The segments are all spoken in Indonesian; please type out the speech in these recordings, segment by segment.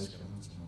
Давайте.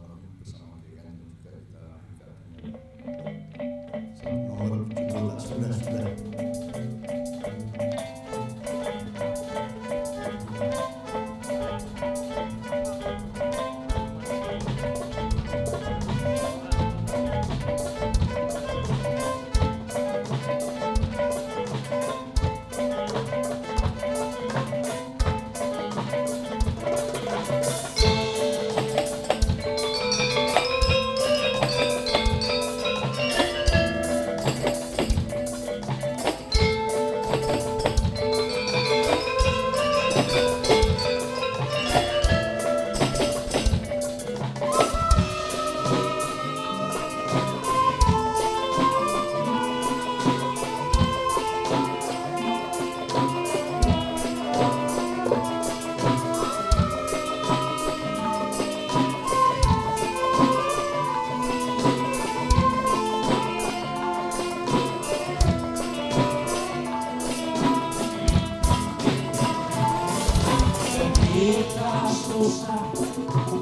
kita susah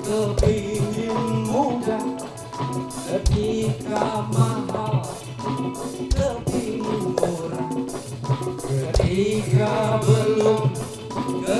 kepingin mudah ketika mahal kepingin murah ketika belum ke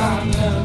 I know.